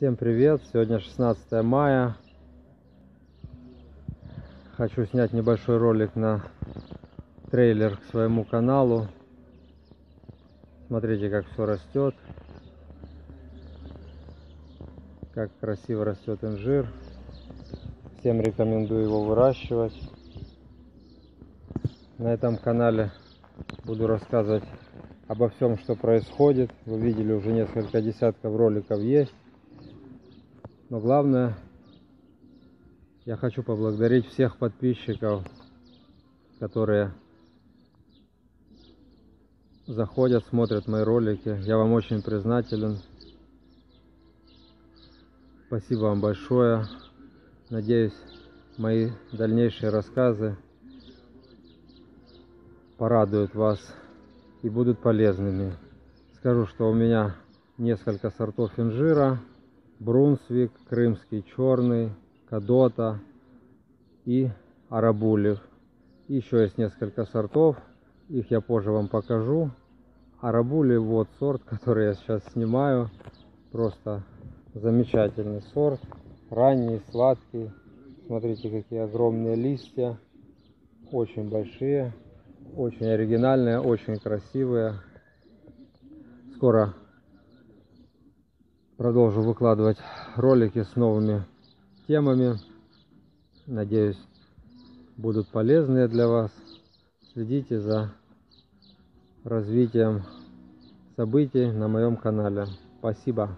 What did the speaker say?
Всем привет! Сегодня 16 мая. Хочу снять небольшой ролик на трейлер к своему каналу. Смотрите, как все растет. Как красиво растет инжир. Всем рекомендую его выращивать. На этом канале буду рассказывать обо всем, что происходит. Вы видели, уже несколько десятков роликов есть. Но главное, я хочу поблагодарить всех подписчиков, которые заходят, смотрят мои ролики. Я вам очень признателен. Спасибо вам большое. Надеюсь, мои дальнейшие рассказы порадуют вас и будут полезными. Скажу, что у меня несколько сортов инжира. Брунсвик, Крымский черный, Кадота и Арабулев. Еще есть несколько сортов, их я позже вам покажу. Арабули вот сорт, который я сейчас снимаю. Просто замечательный сорт. Ранний, сладкий. Смотрите, какие огромные листья. Очень большие. Очень оригинальные, очень красивые. Скоро продолжу выкладывать ролики с новыми темами. Надеюсь, будут полезные для вас. Следите за развитием событий на моем канале. Спасибо.